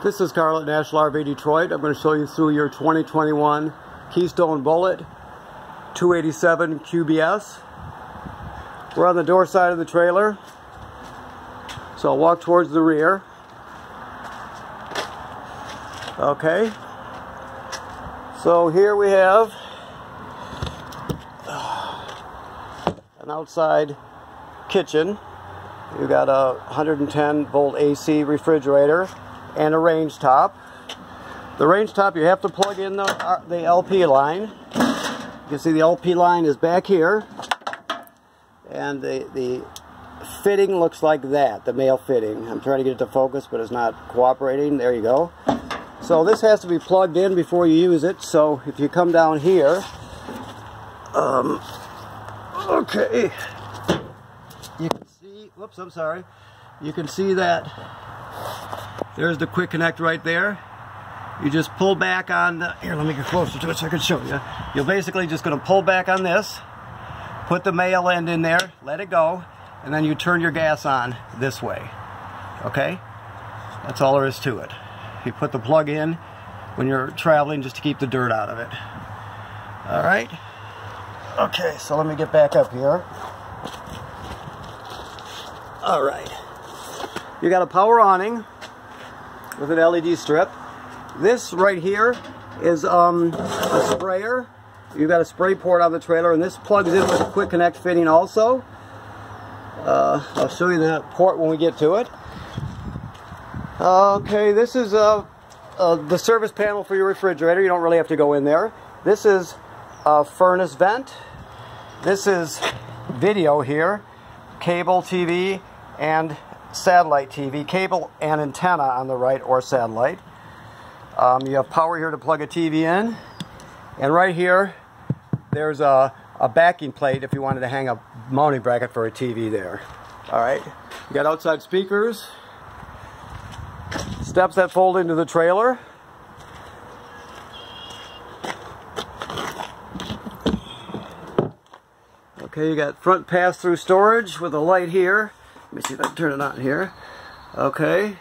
This is Karl at National RV Detroit. I'm going to show you through your 2021 Keystone Bullet 287 QBS. We're on the door side of the trailer. So I'll walk towards the rear. Okay. So here we have an outside kitchen. You've got a 110 volt AC refrigerator and a range top. The range top you have to plug in the, uh, the LP line. You can see the LP line is back here and the, the fitting looks like that, the male fitting. I'm trying to get it to focus but it's not cooperating. There you go. So this has to be plugged in before you use it. So if you come down here, um, okay, you can see, whoops, I'm sorry. You can see that there's the quick connect right there. You just pull back on the, here, let me get closer to it so I can show you. You're basically just to pull back on this, put the male end in there, let it go, and then you turn your gas on this way. Okay? That's all there is to it. You put the plug in when you're traveling just to keep the dirt out of it. All right? Okay, so let me get back up here. All right. You got a power awning with an LED strip. This right here is um, a sprayer. You've got a spray port on the trailer, and this plugs in with a quick connect fitting also. Uh, I'll show you that port when we get to it. Okay, this is uh, uh, the service panel for your refrigerator. You don't really have to go in there. This is a furnace vent. This is video here, cable TV, and satellite TV, cable and antenna on the right or satellite. Um, you have power here to plug a TV in. And right here, there's a, a backing plate if you wanted to hang a mounting bracket for a TV there. All right, you got outside speakers, steps that fold into the trailer. Okay, you got front pass-through storage with a light here. Let me see if I can turn it on here. Okay.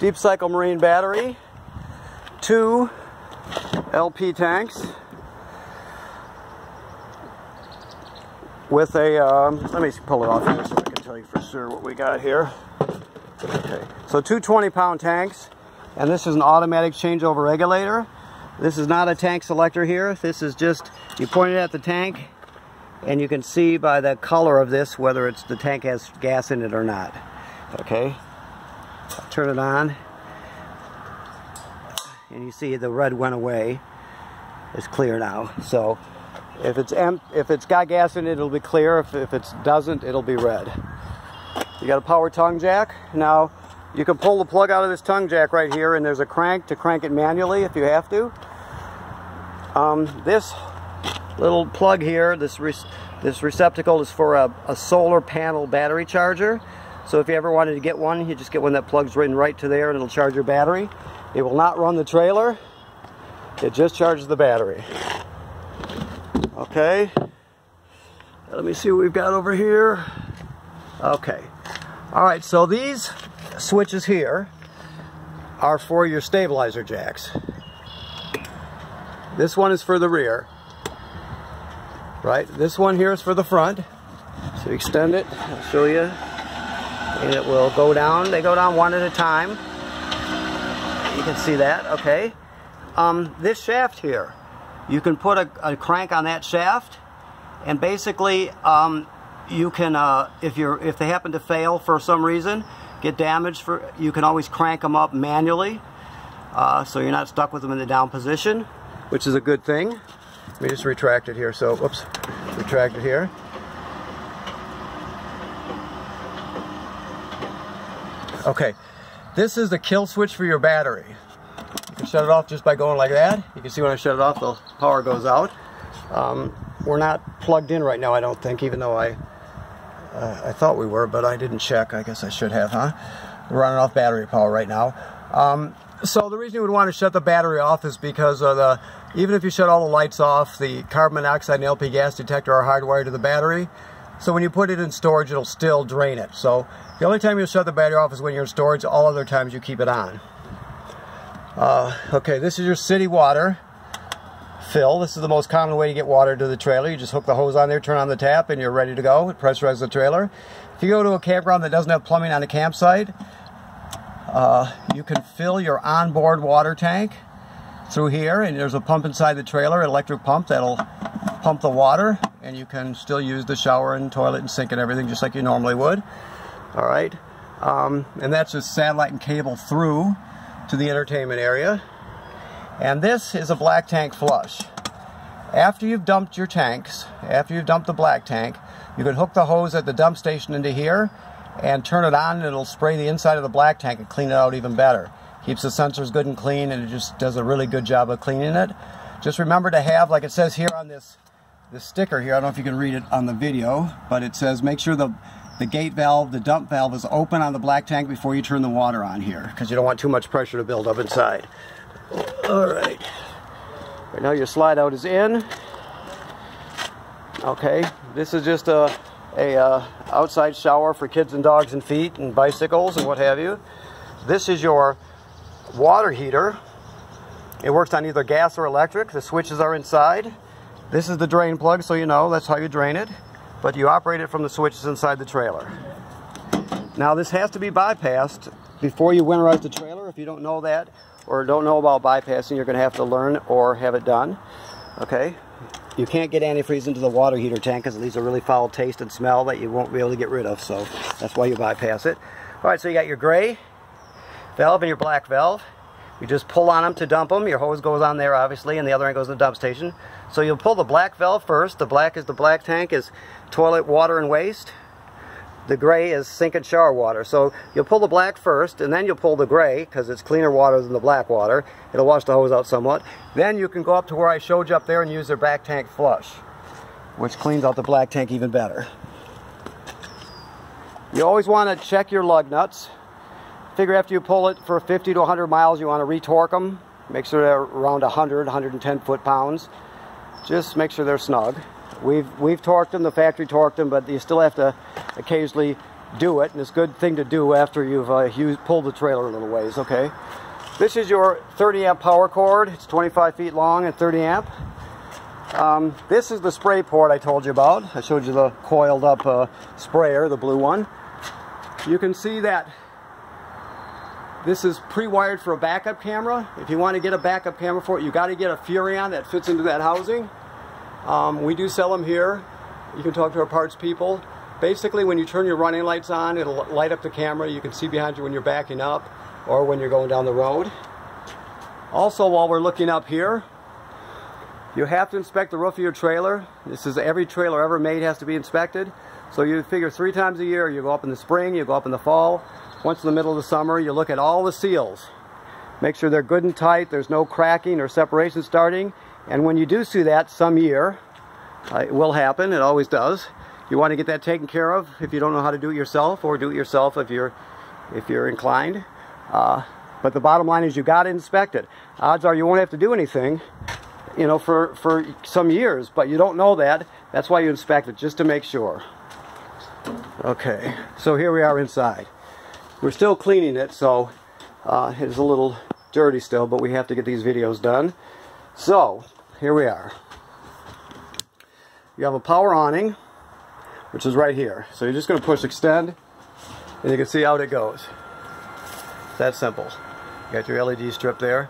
Deep cycle marine battery. Two LP tanks. With a, um, let me pull it off here so I can tell you for sure what we got here. Okay, so two 20 pound tanks. And this is an automatic changeover regulator. This is not a tank selector here. This is just, you point it at the tank and you can see by the color of this whether it's the tank has gas in it or not. Okay, I'll turn it on and you see the red went away. It's clear now. So if it's if it's got gas in it, it'll be clear. If, if it doesn't, it'll be red. You got a power tongue jack. Now, you can pull the plug out of this tongue jack right here, and there's a crank to crank it manually if you have to. Um, this little plug here, this re this receptacle is for a, a, solar panel battery charger. So if you ever wanted to get one, you just get one that plugs right in right to there and it'll charge your battery. It will not run the trailer. It just charges the battery. Okay. Let me see what we've got over here. Okay. All right, so these switches here are for your stabilizer jacks. This one is for the rear. Right? This one here is for the front. So extend it, I'll show you. And it will go down. They go down one at a time. You can see that, okay. Um, this shaft here, you can put a, a, crank on that shaft and basically um, you can, uh, if, you're, if they happen to fail for some reason, get damaged, for, you can always crank them up manually. Uh, so you're not stuck with them in the down position, which is a good thing. Let me just retract it here. So, whoops, retract it here. Okay, this is the kill switch for your battery. You can shut it off just by going like that. You can see when I shut it off, the power goes out. Um, we're not plugged in right now, I don't think, even though I uh, I thought we were, but I didn't check. I guess I should have, huh? We're running off battery power right now. Um, so the reason you would want to shut the battery off is because of the, even if you shut all the lights off, the carbon monoxide and LP gas detector are hardwired to the battery. So when you put it in storage, it'll still drain it. So the only time you'll shut the battery off is when you're in storage. All other times you keep it on. Uh, okay, this is your city water fill. This is the most common way to get water to the trailer. You just hook the hose on there, turn on the tap, and you're ready to go. It pressurizes the trailer. If you go to a campground that doesn't have plumbing on the campsite, uh, you can fill your onboard water tank through here, and there's a pump inside the trailer, an electric pump that'll pump the water, and you can still use the shower and toilet and sink and everything just like you normally would. All right, um, and that's just satellite and cable through to the entertainment area. And this is a black tank flush. After you've dumped your tanks, after you've dumped the black tank, you can hook the hose at the dump station into here and turn it on and it'll spray the inside of the black tank and clean it out even better. Keeps the sensors good and clean and it just does a really good job of cleaning it. Just remember to have, like it says here on this, this sticker here, I don't know if you can read it on the video, but it says make sure the, the gate valve, the dump valve is open on the black tank before you turn the water on here because you don't want too much pressure to build up inside. All right. Right now your slide out is in. Okay, this is just a, a uh, outside shower for kids and dogs and feet and bicycles and what have you. This is your water heater. It works on either gas or electric. The switches are inside. This is the drain plug, so you know that's how you drain it. But you operate it from the switches inside the trailer. Now this has to be bypassed before you winterize the trailer. If you don't know that or don't know about bypassing, you're going to have to learn or have it done. Okay, you can't get antifreeze into the water heater tank because it leaves a really foul taste and smell that you won't be able to get rid of. So that's why you bypass it. All right, so you got your gray valve and your black valve. You just pull on them to dump them. Your hose goes on there, obviously, and the other end goes to the dump station. So you'll pull the black valve first. The black is the black tank is toilet water and waste. The gray is sink and shower water. So you'll pull the black first, and then you'll pull the gray, because it's cleaner water than the black water. It'll wash the hose out somewhat. Then you can go up to where I showed you up there and use their back tank flush, which cleans out the black tank even better. You always want to check your lug nuts. Figure after you pull it for 50 to 100 miles, you want to retorque them. Make sure they're around 100, 110 foot-pounds. Just make sure they're snug. We've, we've torqued them, the factory torqued them, but you still have to occasionally do it, and it's a good thing to do after you've uh, used, pulled the trailer a little ways, okay? This is your 30 amp power cord. It's 25 feet long and 30 amp. Um, this is the spray port I told you about. I showed you the coiled up uh, sprayer, the blue one. You can see that this is pre-wired for a backup camera. If you want to get a backup camera for it, you got to get a Furrion that fits into that housing. Um, we do sell them here. You can talk to our parts people. Basically, when you turn your running lights on, it'll light up the camera. You can see behind you when you're backing up or when you're going down the road. Also, while we're looking up here, you have to inspect the roof of your trailer. This is every trailer ever made has to be inspected. So you figure three times a year, you go up in the spring, you go up in the fall. Once in the middle of the summer, you look at all the seals. Make sure they're good and tight, there's no cracking or separation starting. And when you do see that some year, uh, it will happen, it always does. You want to get that taken care of if you don't know how to do it yourself, or do it yourself if you're, if you're inclined. Uh, but the bottom line is you got to inspect it. Odds are you won't have to do anything, you know, for, for some years, but you don't know that. That's why you inspect it, just to make sure. Okay, so here we are inside. We're still cleaning it, so uh, it's a little dirty still, but we have to get these videos done. So, here we are. You have a power awning, which is right here. So you're just going to push extend, and you can see how it goes. That simple. You got your LED strip there.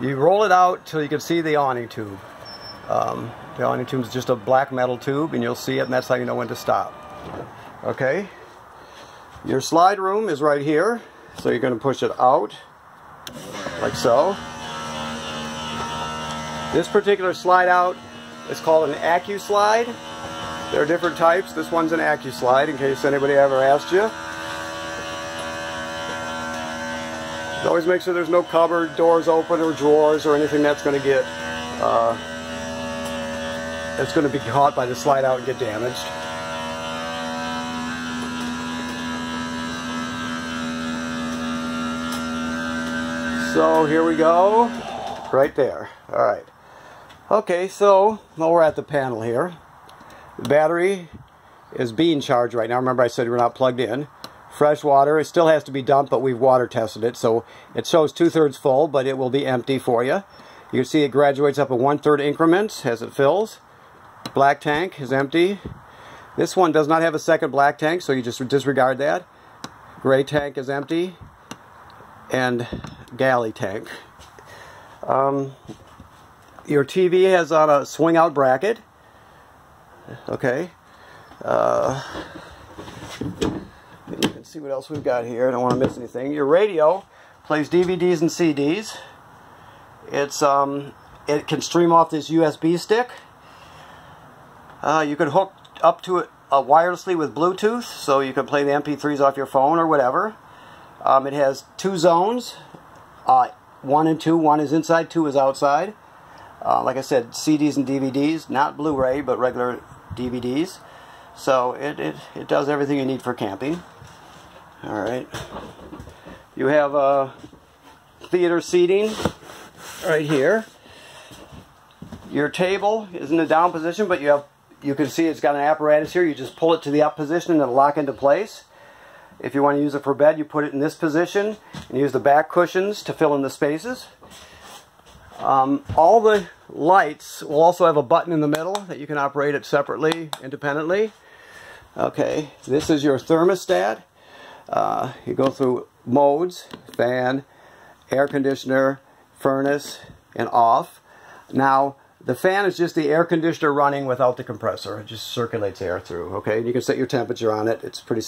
You roll it out till you can see the awning tube. Um, the awning tube is just a black metal tube, and you'll see it, and that's how you know when to stop. Okay? Your slide room is right here, so you're going to push it out, like so. This particular slide out is called an AccuSlide. There are different types. This one's an AccuSlide, in case anybody ever asked you. Always make sure there's no cupboard, doors open, or drawers, or anything that's going to get, uh, that's going to be caught by the slide out and get damaged. So here we go, right there. All right. Okay, so now we're at the panel here. The battery is being charged right now. Remember I said we're not plugged in. Fresh water, it still has to be dumped, but we've water tested it. So it shows two-thirds full, but it will be empty for you. You can see it graduates up in one-third increments as it fills. Black tank is empty. This one does not have a second black tank, so you just disregard that. Gray tank is empty. And galley tank. Um, your TV has on a swing out bracket. Okay. Uh, can see what else we've got here. I don't want to miss anything. Your radio plays DVDs and CDs. It's um, it can stream off this USB stick. Uh, you can hook up to it uh, wirelessly with Bluetooth, so you can play the MP3s off your phone or whatever. Um, it has two zones, uh, one and two. One is inside, two is outside. Uh, like I said, CDs and DVDs, not Blu-ray, but regular DVDs. So it, it, it does everything you need for camping. Alright. You have uh, theater seating right here. Your table is in the down position, but you have you can see it's got an apparatus here. You just pull it to the up position and lock into place. If you want to use it for bed, you put it in this position and use the back cushions to fill in the spaces. Um, all the lights will also have a button in the middle that you can operate it separately, independently. Okay, this is your thermostat. Uh, you go through modes, fan, air conditioner, furnace, and off. Now, the fan is just the air conditioner running without the compressor. It just circulates air through, okay? And you can set your temperature on it. It's pretty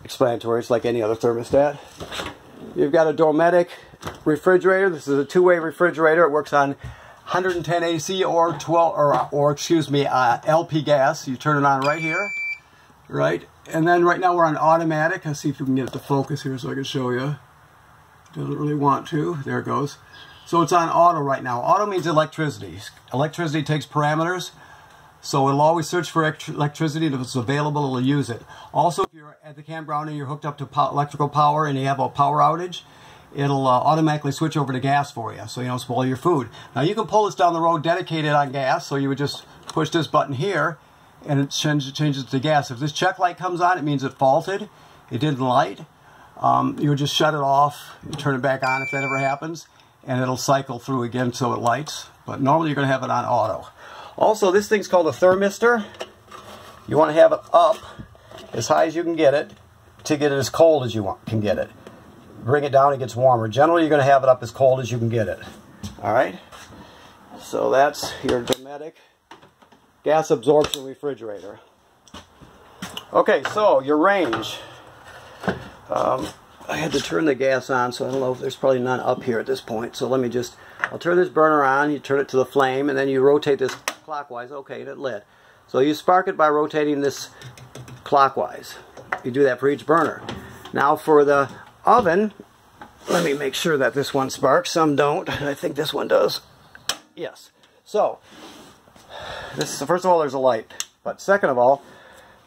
self-explanatory. It's like any other thermostat. You've got a Dometic refrigerator. This is a two-way refrigerator. It works on 110 AC or 12 or, or excuse me, uh, LP gas. You turn it on right here, right? And then right now we're on automatic. Let's see if we can get it to focus here so I can show you. Doesn't really want to. There it goes. So it's on auto right now. Auto means electricity. Electricity takes parameters, so it'll always search for electricity, and if it's available, it'll use it. Also, if you're at the campground and you're hooked up to electrical power and you have a power outage, it'll uh, automatically switch over to gas for you, so you don't spoil your food. Now, you can pull this down the road dedicated on gas, so you would just push this button here, and it changes, changes to gas. If this check light comes on, it means it faulted. It didn't light. Um, you would just shut it off, turn it back on if that ever happens and it'll cycle through again so it lights. But normally you're going to have it on auto. Also, this thing's called a thermistor. You want to have it up as high as you can get it to get it as cold as you want, can get it. Bring it down, it gets warmer. Generally, you're going to have it up as cold as you can get it. All right? So that's your Dometic gas absorption refrigerator. Okay, so your range. Um, I had to turn the gas on, so I don't know if there's probably none up here at this point. So let me just, I'll turn this burner on, you turn it to the flame, and then you rotate this clockwise. Okay, and it lit. So you spark it by rotating this clockwise. You do that for each burner. Now for the oven, let me make sure that this one sparks. Some don't. I think this one does. Yes. So, this is, first of all, there's a light. But second of all,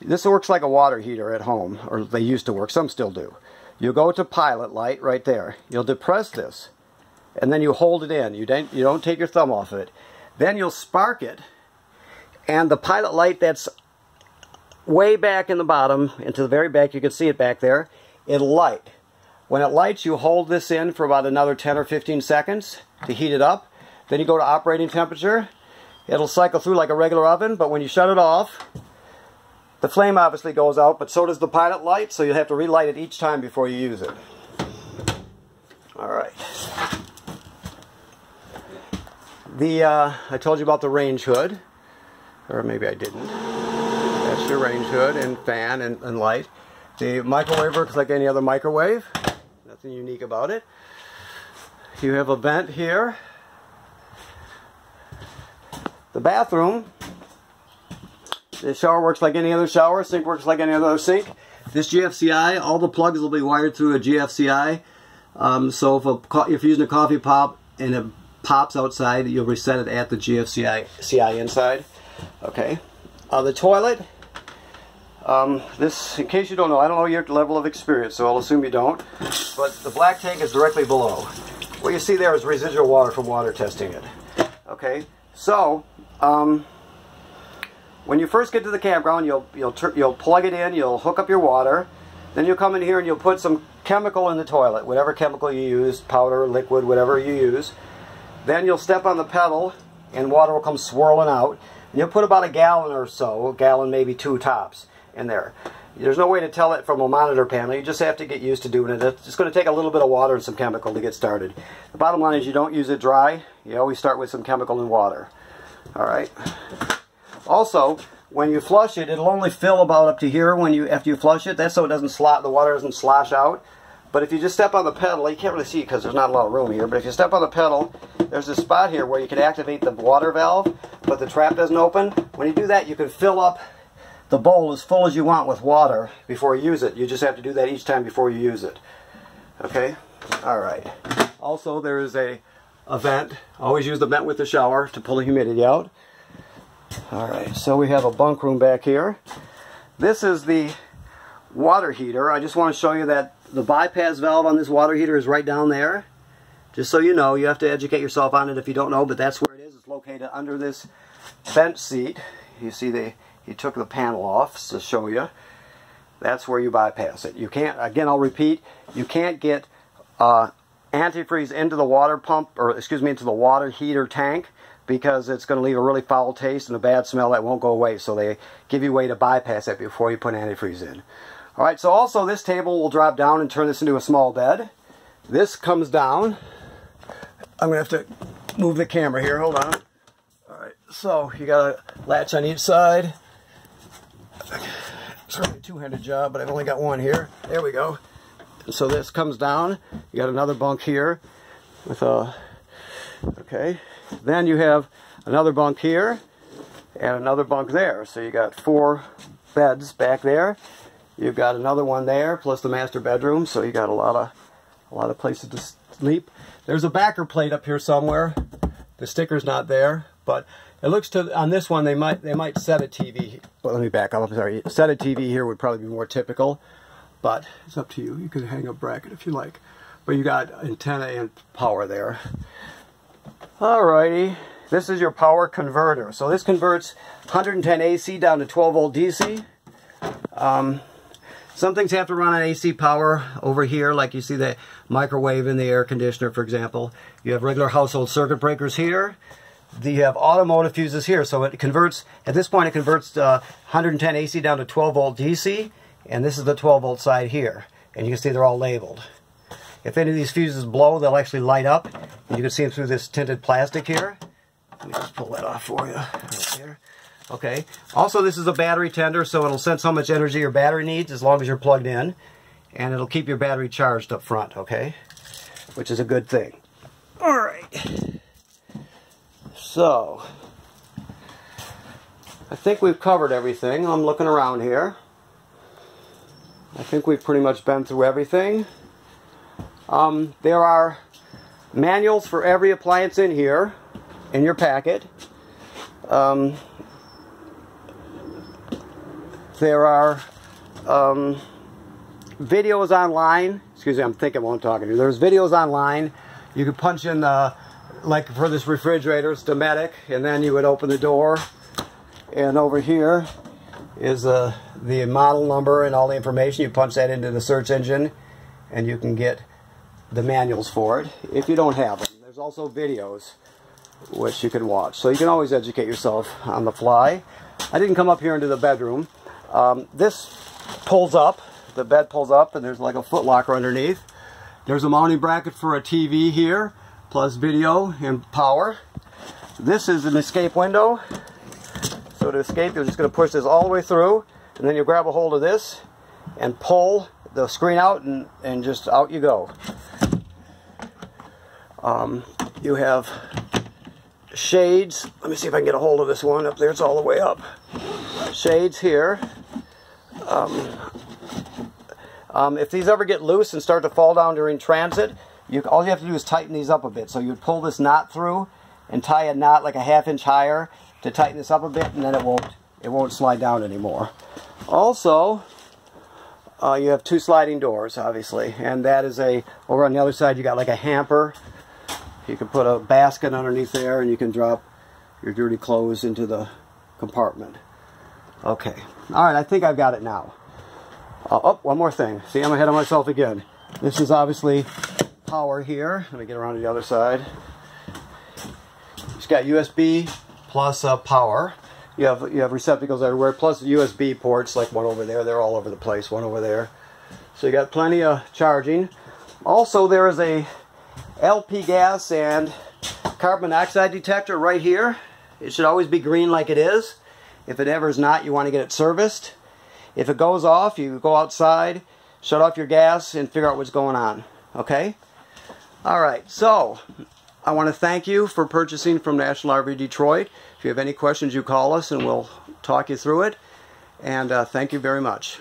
this works like a water heater at home, or they used to work. Some still do. You go to pilot light right there. You'll depress this and then you hold it in. You don't, you don't take your thumb off of it. Then you'll spark it and the pilot light that's way back in the bottom into the very back, you can see it back there, it'll light. When it lights, you hold this in for about another 10 or 15 seconds to heat it up. Then you go to operating temperature. It'll cycle through like a regular oven, but when you shut it off, the flame obviously goes out, but so does the pilot light, so you have to relight it each time before you use it. Alright. The, uh, I told you about the range hood, or maybe I didn't. That's your range hood and fan and, and light. The microwave works like any other microwave. Nothing unique about it. You have a vent here. The bathroom the shower works like any other shower. Sink works like any other sink. This GFCI, all the plugs will be wired through a GFCI. Um, so if, a, if you're using a coffee pop and it pops outside, you'll reset it at the GFCI CI inside. Okay. Uh, the toilet, um, this, in case you don't know, I don't know your level of experience, so I'll assume you don't, but the black tank is directly below. What you see there is residual water from water testing it. Okay, so, um, when you first get to the campground, you'll you'll you'll plug it in, you'll hook up your water, then you'll come in here and you'll put some chemical in the toilet, whatever chemical you use, powder, liquid, whatever you use. Then you'll step on the pedal and water will come swirling out. And you'll put about a gallon or so, a gallon maybe two tops in there. There's no way to tell it from a monitor panel. You just have to get used to doing it. It's just going to take a little bit of water and some chemical to get started. The bottom line is you don't use it dry. You always start with some chemical and water. All right. Also, when you flush it, it'll only fill about up to here when you after you flush it. That's so it doesn't slot the water doesn't slosh out. But if you just step on the pedal, you can't really see because there's not a lot of room here, but if you step on the pedal, there's a spot here where you can activate the water valve, but the trap doesn't open. When you do that, you can fill up the bowl as full as you want with water before you use it. You just have to do that each time before you use it. Okay? Alright. Also, there is a, a vent. Always use the vent with the shower to pull the humidity out. Alright, so we have a bunk room back here. This is the water heater. I just want to show you that the bypass valve on this water heater is right down there. Just so you know, you have to educate yourself on it if you don't know, but that's where it is. It's located under this bench seat. You see they he took the panel off to show you. That's where you bypass it. You can't, again, I'll repeat, you can't get uh, antifreeze into the water pump, or excuse me, into the water heater tank because it's going to leave a really foul taste and a bad smell that won't go away. So they give you a way to bypass it before you put antifreeze in. All right, so also this table will drop down and turn this into a small bed. This comes down. I'm going to have to move the camera here. Hold on. All right, so you got a latch on each side. It's a two-handed job, but I've only got one here. There we go. so this comes down. You got another bunk here with a, okay. Then you have another bunk here and another bunk there. So you got four beds back there. You've got another one there, plus the master bedroom, so you got a lot of a lot of places to sleep. There's a backer plate up here somewhere. The sticker's not there, but it looks to on this one they might they might set a TV. Well, let me back up. I'm sorry. Set a TV here would probably be more typical, but it's up to you. You could hang a bracket if you like, but you got antenna and power there. Alrighty, this is your power converter. So this converts 110 AC down to 12 volt DC. Um, some things have to run on AC power over here, like you see the microwave in the air conditioner, for example. You have regular household circuit breakers here. You have automotive fuses here, so it converts, at this point it converts uh, 110 AC down to 12 volt DC, and this is the 12 volt side here. And you can see they're all labeled. If any of these fuses blow, they'll actually light up, and you can see them through this tinted plastic here. Let me just pull that off for you. Right. Okay. Also, this is a battery tender, so it'll sense how much energy your battery needs as long as you're plugged in. And it'll keep your battery charged up front, okay? Which is a good thing. Alright. So, I think we've covered everything. I'm looking around here. I think we've pretty much been through everything. Um, there are manuals for every appliance in here, in your packet. Um, there are um, videos online. Excuse me, I'm thinking while I'm talking to you. There's videos online. You could punch in the, like for this refrigerator, it's Dometic, and then you would open the door. And over here is uh, the model number and all the information. You punch that into the search engine, and you can get the manuals for it if you don't have them. There's also videos which you can watch. So you can always educate yourself on the fly. I didn't come up here into the bedroom. Um, this pulls up, the bed pulls up, and there's like a foot locker underneath. There's a mounting bracket for a TV here, plus video and power. This is an escape window. So to escape, you're just going to push this all the way through, and then you grab a hold of this and pull the screen out, and, and just out you go. Um, you have shades. Let me see if I can get a hold of this one up there. It's all the way up. Shades here. Um, um, if these ever get loose and start to fall down during transit, you, all you have to do is tighten these up a bit. So you'd pull this knot through and tie a knot like a half inch higher to tighten this up a bit, and then it won't it won't slide down anymore. Also, uh, you have two sliding doors, obviously, and that is a over on the other side. You got like a hamper. You can put a basket underneath there, and you can drop your dirty clothes into the compartment. Okay. All right, I think I've got it now. Uh, oh, one more thing. See, I'm ahead of myself again. This is obviously power here. Let me get around to the other side. It's got USB plus uh, power. You have you have receptacles everywhere, plus USB ports, like one over there. They're all over the place. One over there. So you got plenty of charging. Also, there is a LP gas and carbon monoxide detector right here. It should always be green like it is. If it ever is not, you want to get it serviced. If it goes off, you go outside, shut off your gas, and figure out what's going on. Okay? All right, so I want to thank you for purchasing from National RV Detroit. If you have any questions, you call us and we'll talk you through it. And uh, thank you very much.